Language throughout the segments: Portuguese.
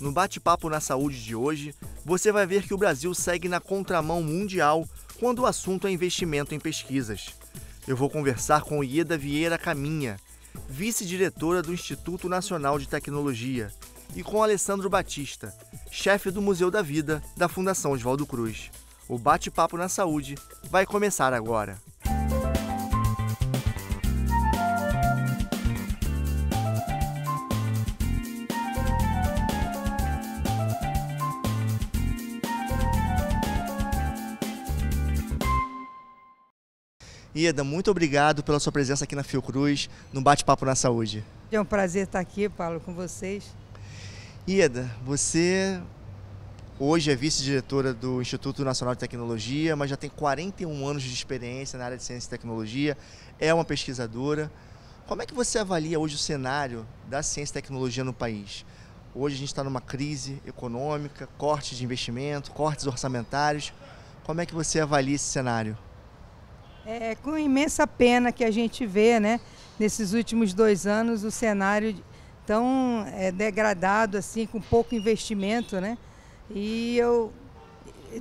No bate-papo na saúde de hoje, você vai ver que o Brasil segue na contramão mundial quando o assunto é investimento em pesquisas. Eu vou conversar com Ieda Vieira Caminha, vice-diretora do Instituto Nacional de Tecnologia, e com Alessandro Batista, chefe do Museu da Vida da Fundação Oswaldo Cruz. O bate-papo na saúde vai começar agora. Ieda, muito obrigado pela sua presença aqui na Fiocruz, no Bate-Papo na Saúde. É um prazer estar aqui, Paulo, com vocês. Ieda, você hoje é vice-diretora do Instituto Nacional de Tecnologia, mas já tem 41 anos de experiência na área de ciência e tecnologia, é uma pesquisadora. Como é que você avalia hoje o cenário da ciência e tecnologia no país? Hoje a gente está numa crise econômica, cortes de investimento, cortes orçamentários. Como é que você avalia esse cenário? É com imensa pena que a gente vê, né, nesses últimos dois anos, o cenário tão é, degradado, assim, com pouco investimento, né? E eu,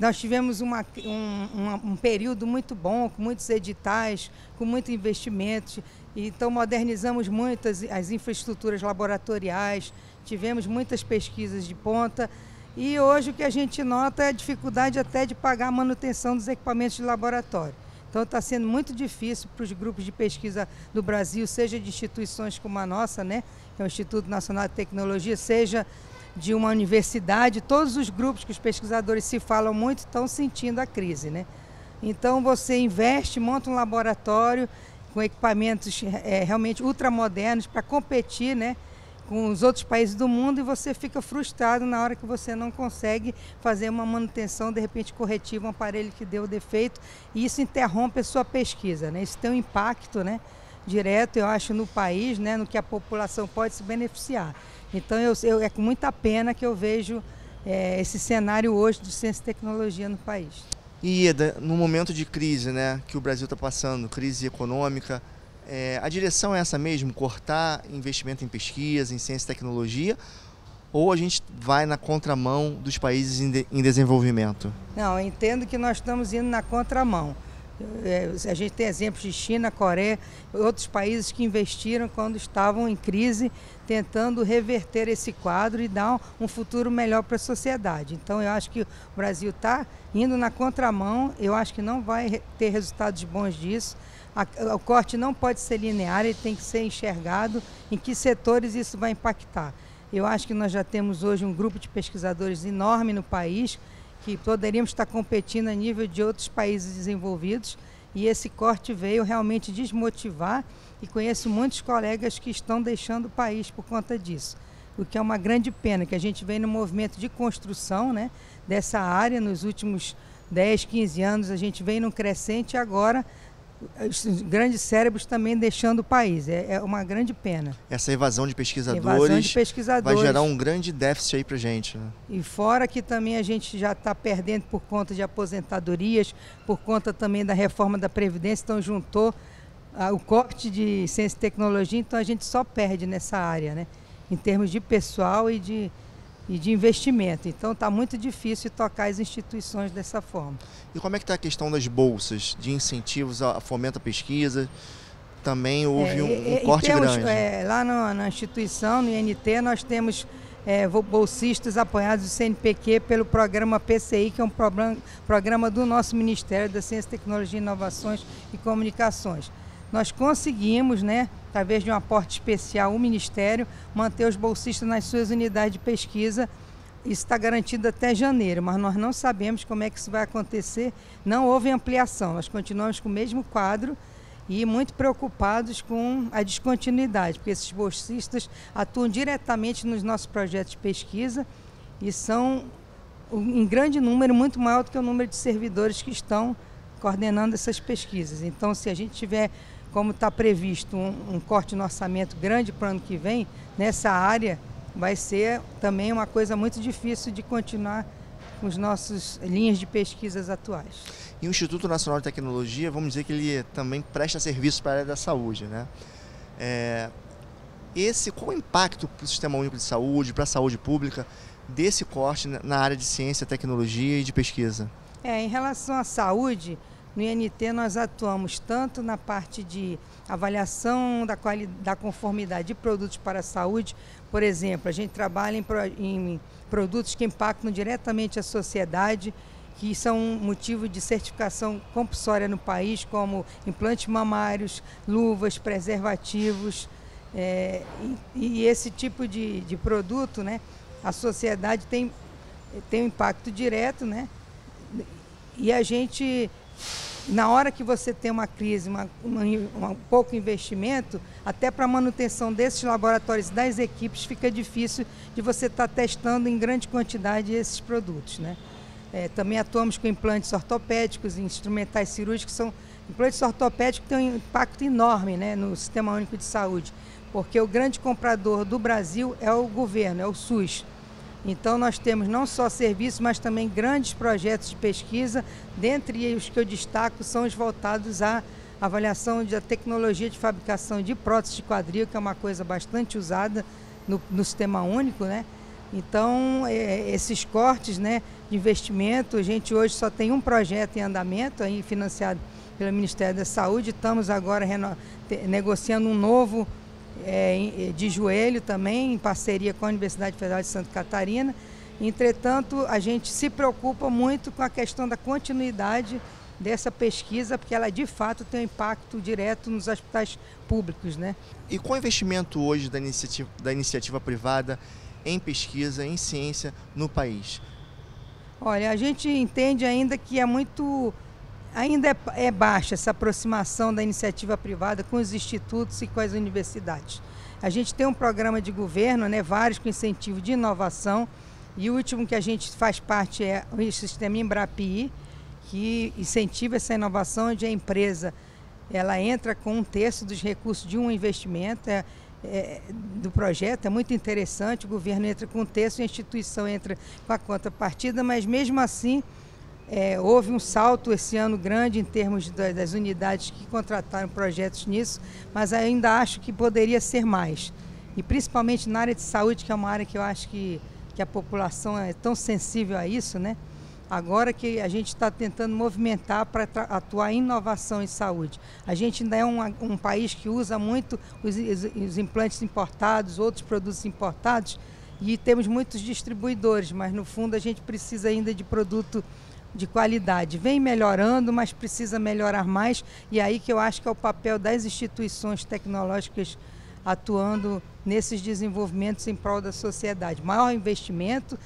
nós tivemos uma, um, um, período muito bom, com muitos editais, com muito investimento. Então, modernizamos muitas as infraestruturas laboratoriais, tivemos muitas pesquisas de ponta. E hoje o que a gente nota é a dificuldade até de pagar a manutenção dos equipamentos de laboratório. Então está sendo muito difícil para os grupos de pesquisa do Brasil, seja de instituições como a nossa, né, que é o Instituto Nacional de Tecnologia, seja de uma universidade, todos os grupos que os pesquisadores se falam muito estão sentindo a crise, né? Então você investe, monta um laboratório com equipamentos é, realmente ultramodernos para competir, né? Com os outros países do mundo e você fica frustrado na hora que você não consegue fazer uma manutenção, de repente, corretiva, um aparelho que deu defeito, e isso interrompe a sua pesquisa. Né? Isso tem um impacto né, direto, eu acho, no país, né, no que a população pode se beneficiar. Então, eu, eu é com muita pena que eu vejo é, esse cenário hoje de ciência e tecnologia no país. E, Eda, no momento de crise né, que o Brasil está passando, crise econômica, é, a direção é essa mesmo, cortar investimento em pesquisa, em ciência e tecnologia, ou a gente vai na contramão dos países em, de, em desenvolvimento? Não, eu entendo que nós estamos indo na contramão. É, a gente tem exemplos de China, Coreia, outros países que investiram quando estavam em crise, tentando reverter esse quadro e dar um futuro melhor para a sociedade. Então, eu acho que o Brasil está indo na contramão, eu acho que não vai ter resultados bons disso a, o corte não pode ser linear, ele tem que ser enxergado em que setores isso vai impactar. Eu acho que nós já temos hoje um grupo de pesquisadores enorme no país que poderíamos estar competindo a nível de outros países desenvolvidos e esse corte veio realmente desmotivar e conheço muitos colegas que estão deixando o país por conta disso. O que é uma grande pena, que a gente vem no movimento de construção né, dessa área nos últimos 10, 15 anos, a gente vem num crescente agora os grandes cérebros também deixando o país. É, é, uma grande pena. Essa evasão de pesquisadores, evasão de pesquisadores vai gerar um grande déficit aí para gente. Né? E fora que também a gente já está perdendo por conta de aposentadorias, por conta também da reforma da Previdência, então juntou ah, o corte de ciência e tecnologia, então a gente só perde nessa área, né? em termos de pessoal e de, e de investimento. Então está muito difícil tocar as instituições dessa forma. E como é que está a questão das bolsas, de incentivos a fomento à pesquisa? Também houve é, um, um corte temos, grande. É, lá no, na instituição, no INT, nós temos é, bolsistas apoiados do CNPq pelo programa PCI, que é um programa, programa do nosso Ministério da Ciência, Tecnologia, Inovações e Comunicações. Nós conseguimos, né, através de um aporte especial, o Ministério manter os bolsistas nas suas unidades de pesquisa. Isso está garantido até janeiro, mas nós não sabemos como é que isso vai acontecer. Não houve ampliação, nós continuamos com o mesmo quadro e muito preocupados com a descontinuidade, porque esses bolsistas atuam diretamente nos nossos projetos de pesquisa e são em grande número, muito maior do que o número de servidores que estão coordenando essas pesquisas. Então, se a gente tiver como está previsto um, um, corte no orçamento grande para o ano que vem, nessa área vai ser também uma coisa muito difícil de continuar com as nossas linhas de pesquisas atuais. E o Instituto Nacional de Tecnologia, vamos dizer que ele também presta serviço para a área da saúde, né? É, esse qual o impacto para o Sistema Único de Saúde, para a saúde pública, desse corte na área de ciência, tecnologia e de pesquisa? É, em relação à saúde, no INT nós atuamos tanto na parte de avaliação da, da conformidade de produtos para a saúde, por exemplo, a gente trabalha em, em produtos que impactam diretamente a sociedade, que são motivo de certificação compulsória no país, como implantes mamários, luvas, preservativos. É, e, e, esse tipo de, de produto, né, a sociedade tem, tem um impacto direto, né? E a gente na hora que você tem uma crise, uma, uma, um pouco investimento, até para a manutenção desses laboratórios das equipes fica difícil de você estar tá testando em grande quantidade esses produtos. Né? É, também atuamos com implantes ortopédicos, instrumentais cirúrgicos, são implantes ortopédicos têm um impacto enorme né, no Sistema Único de Saúde, porque o grande comprador do Brasil é o governo, é o SUS. Então, nós temos não só serviços, mas também grandes projetos de pesquisa. Dentre os que eu destaco são os voltados à avaliação da tecnologia de fabricação de próteses de quadril, que é uma coisa bastante usada no, no sistema único, né? Então, é, esses cortes né, de investimento, a gente hoje só tem um projeto em andamento, aí, financiado pelo Ministério da Saúde. Estamos agora negociando um novo é, de joelho também, em parceria com a Universidade Federal de Santa Catarina. Entretanto, a gente se preocupa muito com a questão da continuidade dessa pesquisa, porque ela de fato tem um impacto direto nos hospitais públicos. Né? E qual o investimento hoje da iniciativa, da iniciativa privada em pesquisa, em ciência no país? Olha, a gente entende ainda que é muito ainda é, é baixa essa aproximação da iniciativa privada com os institutos e com as universidades. A gente tem um programa de governo, né, vários com incentivo de inovação, e o último que a gente faz parte é o sistema Embrapi, que incentiva essa inovação, onde a empresa ela entra com um terço dos recursos de um investimento é, é, do projeto, é muito interessante, o governo entra com um terço, a instituição entra com a contrapartida, mas mesmo assim é, houve um salto esse ano grande em termos da, das unidades que contrataram projetos nisso, mas ainda acho que poderia ser mais. E principalmente na área de saúde, que é uma área que eu acho que, que a população é tão sensível a isso, né? Agora que a gente está tentando movimentar para atuar em inovação em saúde. A gente ainda é um, um país que usa muito os, os implantes importados, outros produtos importados, e temos muitos distribuidores, mas no fundo a gente precisa ainda de produto de qualidade. Vem melhorando, mas precisa melhorar mais, e aí que eu acho que é o papel das instituições tecnológicas atuando nesses desenvolvimentos em prol da sociedade. Maior investimento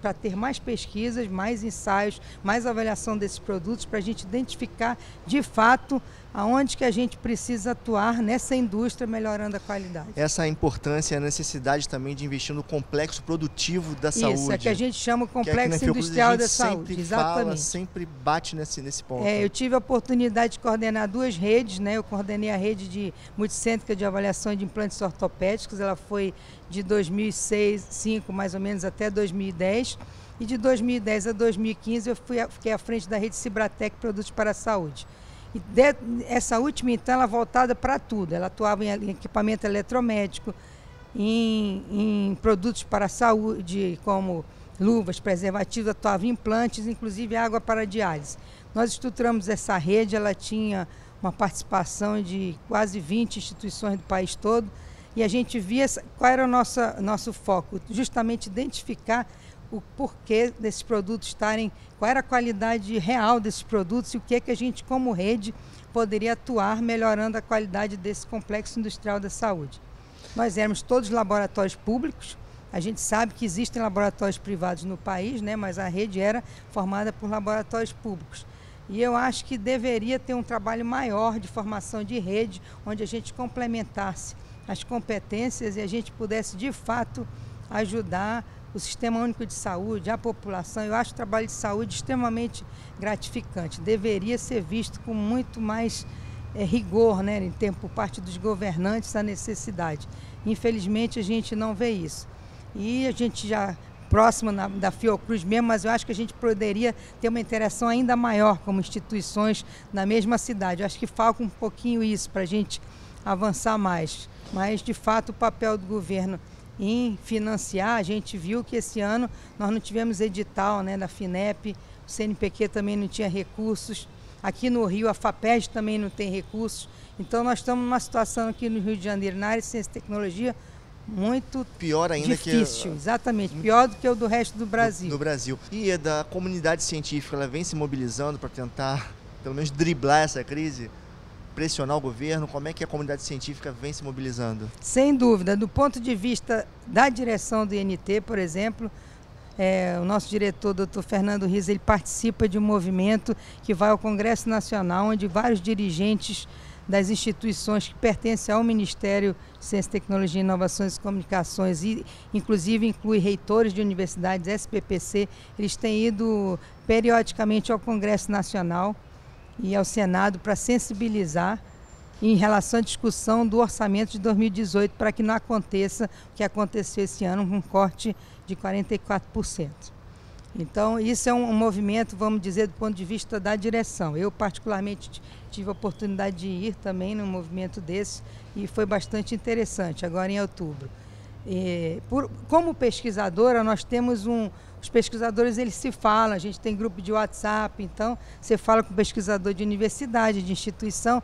para ter mais pesquisas, mais ensaios, mais avaliação desses produtos, para a gente identificar de fato aonde que a gente precisa atuar nessa indústria melhorando a qualidade. Essa importância e a necessidade também de investir no complexo produtivo da Isso, saúde. Isso, é que a gente chama o complexo industrial da saúde. Exatamente. Fala, sempre bate nesse, nesse ponto. É, eu tive a oportunidade de coordenar duas redes, né? Eu coordenei a rede de multicêntrica de avaliação de implantes ortopédicos, ela foi de 2006, 2005 mais ou menos até 2010. E de 2010 a 2015 eu fui, fiquei à frente da rede Cibratec Produtos para a Saúde. E de, essa última, então, ela é voltada para tudo. Ela atuava em equipamento eletromédico, em, em, produtos para a saúde, como luvas, preservativos, atuava em implantes, inclusive água para diálise. Nós estruturamos essa rede, ela tinha uma participação de quase 20 instituições do país todo, e a gente via qual era o nosso, nosso foco, justamente identificar o porquê desses produtos estarem, qual era a qualidade real desses produtos e o que é que a gente, como rede, poderia atuar melhorando a qualidade desse complexo industrial da saúde. Nós éramos todos laboratórios públicos, a gente sabe que existem laboratórios privados no país, né, mas a rede era formada por laboratórios públicos. E eu acho que deveria ter um trabalho maior de formação de rede, onde a gente complementasse as competências e a gente pudesse, de fato, ajudar o Sistema Único de Saúde, a população. Eu acho o trabalho de saúde extremamente gratificante. Deveria ser visto com muito mais é, rigor, né, em tempo por parte dos governantes, a necessidade. Infelizmente, a gente não vê isso. E a gente já próximo na, da Fiocruz mesmo, mas eu acho que a gente poderia ter uma interação ainda maior como instituições na mesma cidade. Eu acho que falta um pouquinho isso para a gente avançar mais. Mas de fato o papel do governo em financiar, a gente viu que esse ano nós não tivemos edital né, da FINEP, o CNPq também não tinha recursos, aqui no Rio a FAPES também não tem recursos, então nós estamos numa situação aqui no Rio de Janeiro, na área de ciência e tecnologia, muito pior ainda difícil, que exatamente, pior do que o do resto do Brasil. Do, do Brasil. E da comunidade científica, ela vem se mobilizando para tentar, pelo menos, driblar essa crise? Pressionar o governo? Como é que a comunidade científica vem se mobilizando? Sem dúvida. Do ponto de vista da direção do INT, por exemplo, é, o nosso diretor, doutor Fernando Riz, ele participa de um movimento que vai ao Congresso Nacional, onde vários dirigentes das instituições que pertencem ao Ministério de Ciência, Tecnologia, Inovações e Comunicações, e inclusive inclui reitores de universidades, SPPC, eles têm ido periodicamente ao Congresso Nacional e ao Senado para sensibilizar em relação à discussão do orçamento de 2018 para que não aconteça o que aconteceu esse ano, um corte de 44%. Então, isso é um, movimento, vamos dizer, do ponto de vista da direção. Eu, particularmente, tive a oportunidade de ir também num movimento desse e foi bastante interessante, agora em outubro. E, por, como pesquisadora, nós temos um, os pesquisadores eles se falam, a gente tem grupo de WhatsApp, então você fala com pesquisador de universidade, de instituição.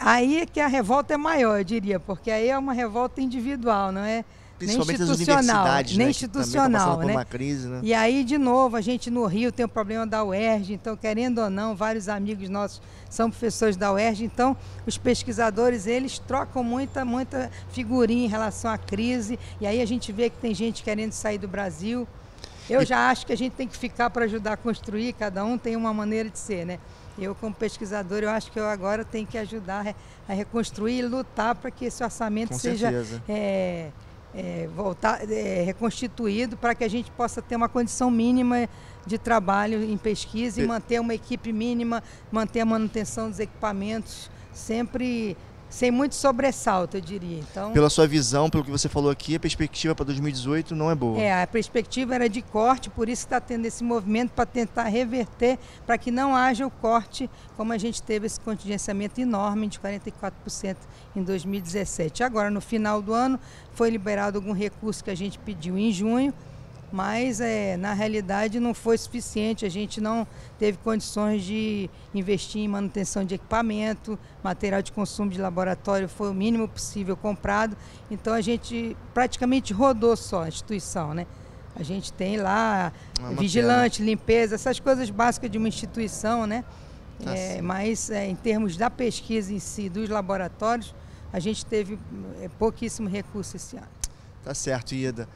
Aí é que a revolta é maior, eu diria, porque aí é uma revolta individual, não é? Principalmente nem institucional, nem né, institucional, né? Crise, né? E aí, de novo, a gente no Rio tem o problema da UERJ, então, querendo ou não, vários amigos nossos são professores da UERJ, então, os pesquisadores, eles trocam muita, muita figurinha em relação à crise, e aí a gente vê que tem gente querendo sair do Brasil, eu já acho que a gente tem que ficar para ajudar a construir, cada um tem uma maneira de ser, né? Eu, como pesquisador, eu acho que eu agora tenho que ajudar a reconstruir e lutar para que esse orçamento Com seja é, voltar, é, reconstituído para que a gente possa ter uma condição mínima de trabalho em pesquisa e manter uma equipe mínima, manter a manutenção dos equipamentos sempre sem muito sobressalto, eu diria. Então, Pela sua visão, pelo que você falou aqui, a perspectiva para 2018 não é boa. É, a perspectiva era de corte, por isso está tendo esse movimento para tentar reverter, para que não haja o corte, como a gente teve esse contingenciamento enorme de 44% em 2017. Agora, no final do ano, foi liberado algum recurso que a gente pediu em junho, mas é, na realidade não foi suficiente, a gente não teve condições de investir em manutenção de equipamento, material de consumo de laboratório foi o mínimo possível comprado, então a gente praticamente rodou só a instituição, né? A gente tem lá é vigilante, pena. limpeza, essas coisas básicas de uma instituição, né? Tá é, mas é, em termos da pesquisa em si, dos laboratórios, a gente teve é, pouquíssimo recurso esse ano. Tá certo, Ieda.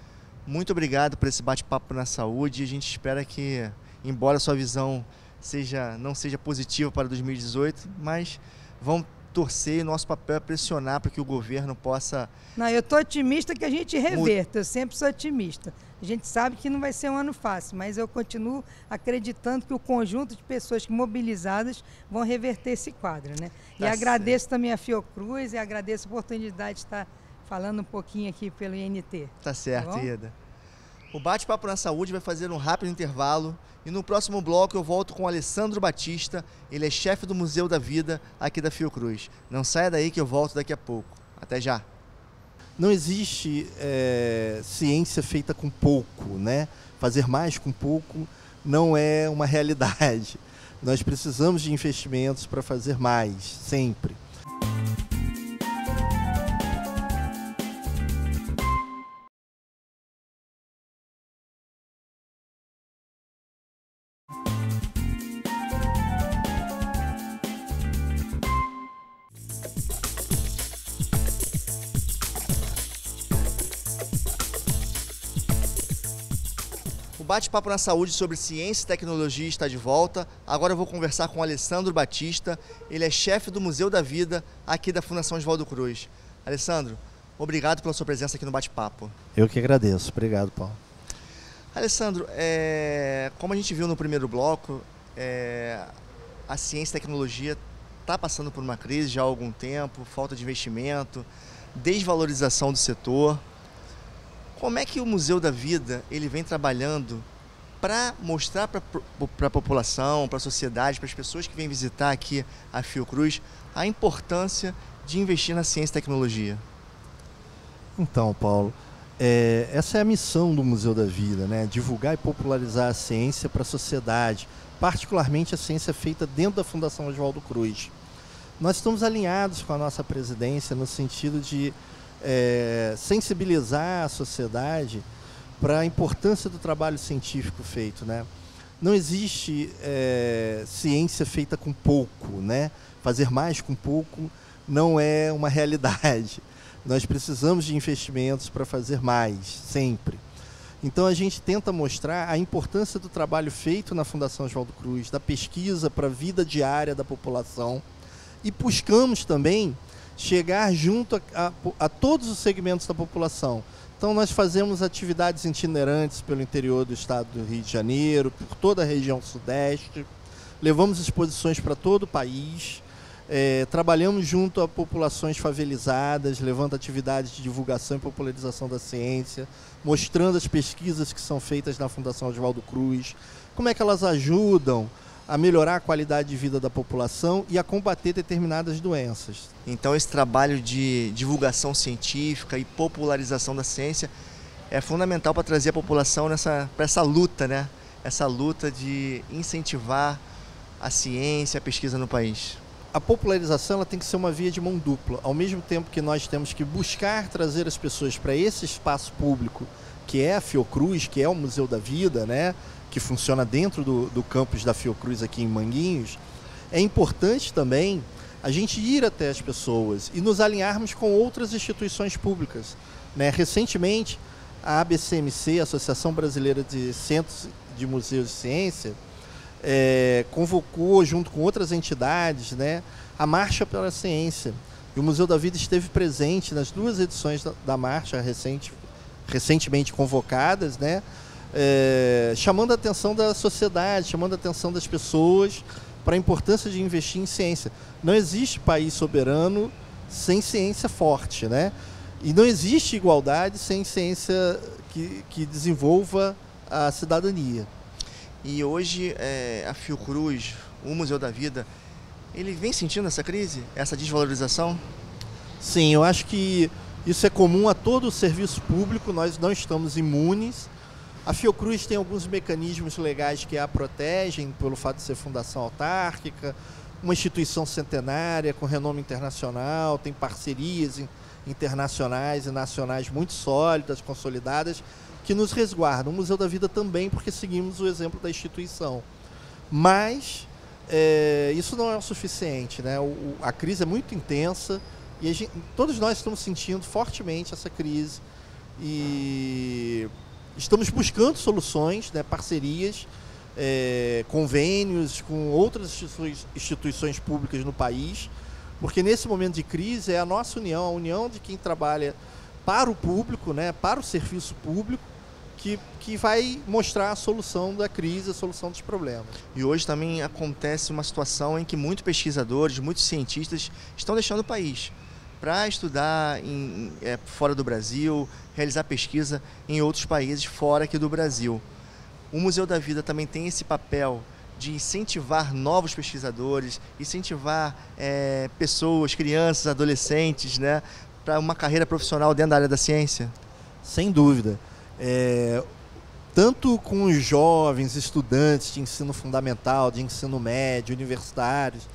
Muito obrigado por esse bate-papo na saúde. A gente espera que, embora a sua visão seja, não seja positiva para 2018, mas vamos torcer, nosso papel é pressionar para que o governo possa. Não, eu estou otimista que a gente reverta, eu sempre sou otimista. A gente sabe que não vai ser um ano fácil, mas eu continuo acreditando que o conjunto de pessoas mobilizadas vão reverter esse quadro. Né? Tá e agradeço também a Fiocruz e agradeço a oportunidade de estar falando um pouquinho aqui pelo INT. Tá certo, tá Ieda. O Bate-Papo na Saúde vai fazer um rápido intervalo e no próximo bloco eu volto com Alessandro Batista, ele é chefe do Museu da Vida aqui da Fiocruz. Não saia daí que eu volto daqui a pouco. Até já. Não existe é, ciência feita com pouco, né? Fazer mais com pouco não é uma realidade. Nós precisamos de investimentos para fazer mais, sempre. Bate-papo na saúde sobre ciência e tecnologia está de volta. Agora eu vou conversar com o Alessandro Batista. Ele é chefe do Museu da Vida aqui da Fundação Oswaldo Cruz. Alessandro, obrigado pela sua presença aqui no bate-papo. Eu que agradeço. Obrigado, Paulo. Alessandro, é, como a gente viu no primeiro bloco, é, a ciência e tecnologia está passando por uma crise já há algum tempo, falta de investimento, desvalorização do setor. Como é que o Museu da Vida ele vem trabalhando para mostrar para a população, para a sociedade, para as pessoas que vêm visitar aqui a Fiocruz, a importância de investir na ciência e tecnologia? Então, Paulo, é, essa é a missão do Museu da Vida, né? Divulgar e popularizar a ciência para a sociedade, particularmente a ciência feita dentro da Fundação Oswaldo Cruz. Nós estamos alinhados com a nossa presidência no sentido de é, sensibilizar a sociedade para a importância do trabalho científico feito, né? Não existe é, ciência feita com pouco, né? Fazer mais com pouco não é uma realidade. Nós precisamos de investimentos para fazer mais, sempre. Então a gente tenta mostrar a importância do trabalho feito na Fundação Oswaldo Cruz, da pesquisa para a vida diária da população e buscamos também chegar junto a, a, a todos os segmentos da população. Então nós fazemos atividades itinerantes pelo interior do estado do Rio de Janeiro, por toda a região sudeste, levamos exposições para todo o país, é, trabalhamos junto a populações favelizadas, levando atividades de divulgação e popularização da ciência, mostrando as pesquisas que são feitas na Fundação Oswaldo Cruz, como é que elas ajudam a melhorar a qualidade de vida da população e a combater determinadas doenças. Então esse trabalho de divulgação científica e popularização da ciência é fundamental para trazer a população nessa para essa luta, né? Essa luta de incentivar a ciência, a pesquisa no país a popularização ela tem que ser uma via de mão dupla. Ao mesmo tempo que nós temos que buscar trazer as pessoas para esse espaço público, que é a Fiocruz, que é o Museu da Vida, né, que funciona dentro do, do campus da Fiocruz aqui em Manguinhos, é importante também a gente ir até as pessoas e nos alinharmos com outras instituições públicas. Né? Recentemente, a ABCMC, Associação Brasileira de Centros de Museus de Ciência, é, convocou, junto com outras entidades, né, a Marcha pela Ciência. E o Museu da Vida esteve presente nas duas edições da, da marcha recente, recentemente convocadas, né, é, chamando a atenção da sociedade, chamando a atenção das pessoas para a importância de investir em ciência. Não existe país soberano sem ciência forte, né? E não existe igualdade sem ciência que, que desenvolva a cidadania. E hoje é, a Fiocruz, o Museu da Vida, ele vem sentindo essa crise, essa desvalorização? Sim, eu acho que isso é comum a todo o serviço público, nós não estamos imunes. A Fiocruz tem alguns mecanismos legais que a protegem, pelo fato de ser fundação autárquica, uma instituição centenária com renome internacional, tem parcerias internacionais e nacionais muito sólidas, consolidadas, que nos resguardam. O Museu da Vida também, porque seguimos o exemplo da instituição. Mas é, isso não é o suficiente. Né? O, a crise é muito intensa e gente, todos nós estamos sentindo fortemente essa crise e estamos buscando soluções, né, parcerias, é, convênios com outras instituições, públicas no país, porque nesse momento de crise é a nossa união, a união de quem trabalha para o público, né, para o serviço público, que, que vai mostrar a solução da crise, a solução dos problemas. E hoje também acontece uma situação em que muitos pesquisadores, muitos cientistas estão deixando o país para estudar em, é, fora do Brasil, realizar pesquisa em outros países fora aqui do Brasil. O Museu da Vida também tem esse papel de incentivar novos pesquisadores, incentivar é, pessoas, crianças, adolescentes, né, para uma carreira profissional dentro da área da ciência? Sem dúvida. É, tanto com os jovens estudantes de ensino fundamental, de ensino médio, universitários,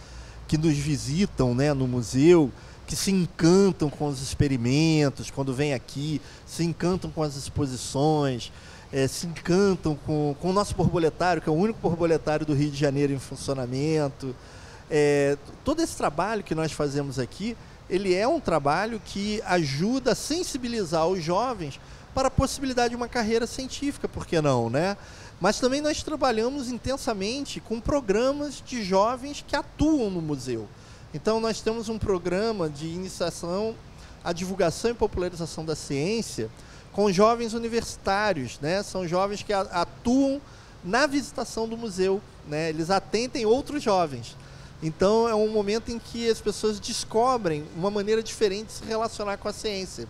que nos visitam né, no museu, que se encantam com os experimentos quando vêm aqui, se encantam com as exposições, é, se encantam com, com o nosso borboletário, que é o único borboletário do Rio de Janeiro em funcionamento. É, todo esse trabalho que nós fazemos aqui, ele é um trabalho que ajuda a sensibilizar os jovens para a possibilidade de uma carreira científica, por que não, né? Mas também nós trabalhamos intensamente com programas de jovens que atuam no museu. Então nós temos um programa de iniciação à divulgação e popularização da ciência com jovens universitários, né? São jovens que atuam na visitação do museu, né? Eles atendem outros jovens. Então é um momento em que as pessoas descobrem uma maneira diferente de se relacionar com a ciência.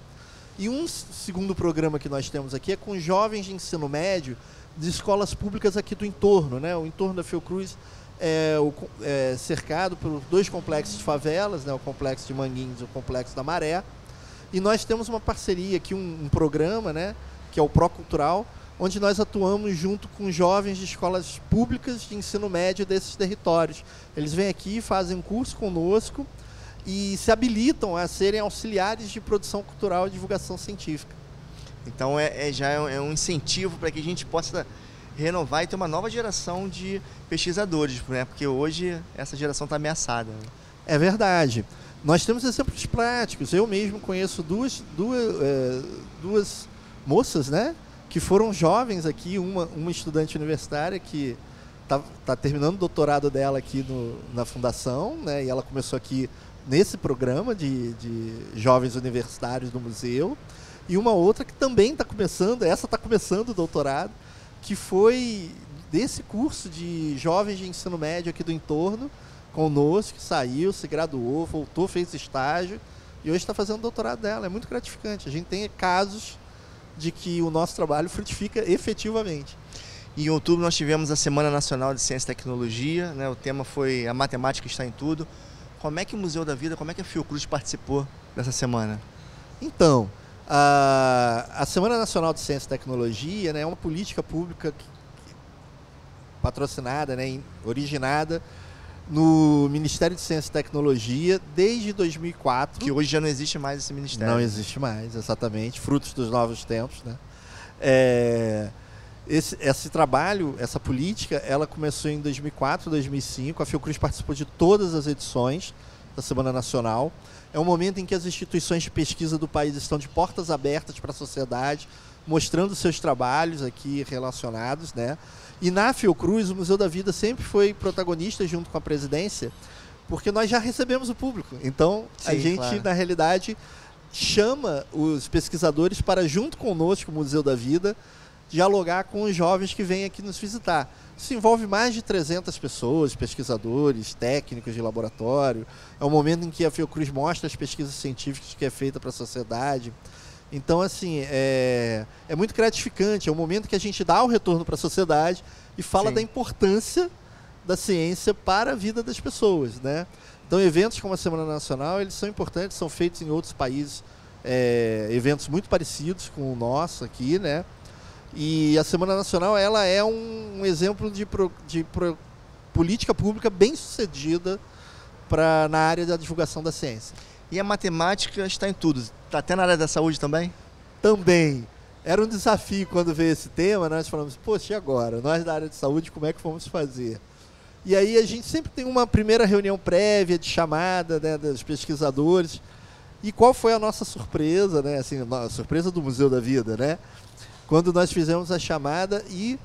E um segundo programa que nós temos aqui é com jovens de ensino médio de escolas públicas aqui do entorno. Né? O entorno da Fiocruz é, o, é cercado por dois complexos de favelas, né? o complexo de Manguinhos e o complexo da Maré. E nós temos uma parceria aqui, um, um programa, né, que é o Procultural, onde nós atuamos junto com jovens de escolas públicas de ensino médio desses territórios. Eles vêm aqui, fazem um curso conosco e se habilitam a serem auxiliares de produção cultural e divulgação científica. Então é, é já é um, é incentivo para que a gente possa renovar e ter uma nova geração de pesquisadores, né? porque hoje essa geração está ameaçada. Né? É verdade. Nós temos exemplos práticos. Eu mesmo conheço duas, duas, é, duas moças, né? Que foram jovens aqui, uma, uma estudante universitária que está tá terminando o doutorado dela aqui no, na fundação, né? E ela começou aqui nesse programa de, de jovens universitários do museu. E uma outra que também está começando, essa está começando o doutorado, que foi desse curso de jovens de ensino médio aqui do entorno, conosco, que saiu, se graduou, voltou, fez estágio e hoje está fazendo o doutorado dela. É muito gratificante. A gente tem casos de que o nosso trabalho frutifica efetivamente. Em outubro nós tivemos a Semana Nacional de Ciência e Tecnologia, né? o tema foi a matemática está em tudo. Como é que o Museu da Vida, como é que a Fiocruz participou dessa semana? Então, a, a Semana Nacional de Ciência e Tecnologia né, é uma política pública que, patrocinada, né, originada no Ministério de Ciência e Tecnologia desde 2004. Que hoje já não existe mais esse ministério. Não existe mais, exatamente, frutos dos novos tempos. Né? É, esse, esse trabalho, essa política, ela começou em 2004, 2005. A Fiocruz participou de todas as edições da Semana Nacional. É um momento em que as instituições de pesquisa do país estão de portas abertas para a sociedade, mostrando seus trabalhos aqui relacionados, né? E na Fiocruz, o Museu da Vida sempre foi protagonista junto com a presidência, porque nós já recebemos o público. Então, Sim, a gente, claro. na realidade, chama os pesquisadores para, junto conosco, o Museu da Vida, dialogar com os jovens que vêm aqui nos visitar. Isso envolve mais de 300 pessoas, pesquisadores, técnicos de laboratório. É o momento em que a Fiocruz mostra as pesquisas científicas que é feita para a sociedade. Então, assim, é, é muito gratificante. É o momento que a gente dá o retorno para a sociedade e fala Sim. da importância da ciência para a vida das pessoas, né? Então, eventos como a Semana Nacional, eles são importantes, são feitos em outros países, é, eventos muito parecidos com o nosso aqui, né? E a Semana Nacional ela é um, um exemplo de, pro, de pro, política pública bem sucedida pra, na área da divulgação da ciência. E a matemática está em tudo. Está até na área da saúde também? Também. Era um desafio quando veio esse tema, nós falamos, poxa, e agora? Nós da área de saúde, como é que vamos fazer? E aí a gente sempre tem uma primeira reunião prévia de chamada né, dos pesquisadores. E qual foi a nossa surpresa, né? Assim, a surpresa do Museu da Vida, né? Quando nós fizemos a chamada e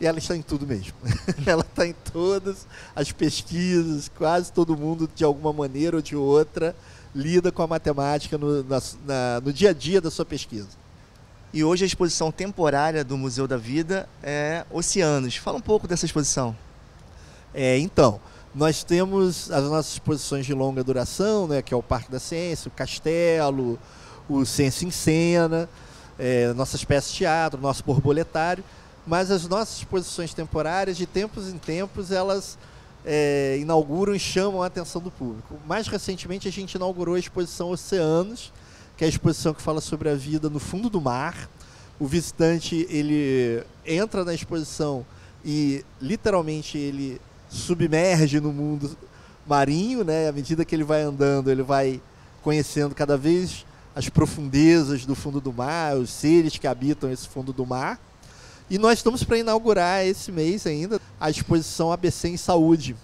ela está em tudo mesmo. ela está em todas as pesquisas, quase todo mundo, de alguma maneira ou de outra, lida com a matemática no, na, na, no dia a dia da sua pesquisa. E hoje a exposição temporária do Museu da Vida é Oceanos. Fala um pouco dessa exposição. É, então, nós temos as nossas exposições de longa duração, né, que é o Parque da Ciência, o Castelo, o Ciência em Cena é, nossas peças de teatro, nosso borboletário, mas as nossas exposições temporárias, de tempos em tempos, elas é, inauguram e chamam a atenção do público. Mais recentemente, a gente inaugurou a exposição Oceanos, que é a exposição que fala sobre a vida no fundo do mar. O visitante ele entra na exposição e literalmente ele submerge no mundo marinho, né? À medida que ele vai andando, ele vai conhecendo cada vez as profundezas do fundo do mar, os seres que habitam esse fundo do mar. E nós estamos para inaugurar esse mês ainda a exposição ABC em Saúde,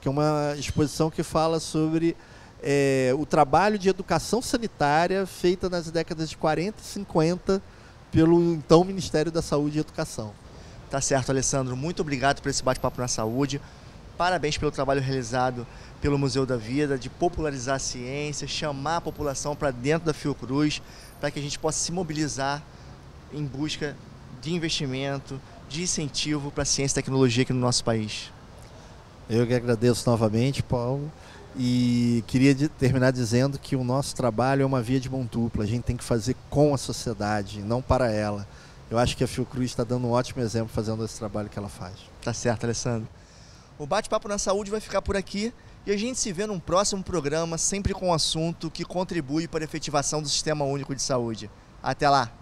que é uma exposição que fala sobre é, o trabalho de educação sanitária feita nas décadas de 40 e 50 pelo então Ministério da Saúde e Educação. Tá certo, Alessandro. Muito obrigado por esse bate-papo na saúde. Parabéns pelo trabalho realizado pelo Museu da Vida, de popularizar a ciência, chamar a população para dentro da Fiocruz, para que a gente possa se mobilizar em busca de investimento, de incentivo para a ciência e tecnologia aqui no nosso país. Eu que agradeço novamente, Paulo, e queria terminar dizendo que o nosso trabalho é uma via de mão dupla, a gente tem que fazer com a sociedade, não para ela. Eu acho que a Fiocruz está dando um ótimo exemplo fazendo esse trabalho que ela faz. Tá certo, Alessandro. O bate-papo na saúde vai ficar por aqui E a gente se vê num próximo programa, sempre com um assunto que contribui para a efetivação do Sistema Único de Saúde. Até lá!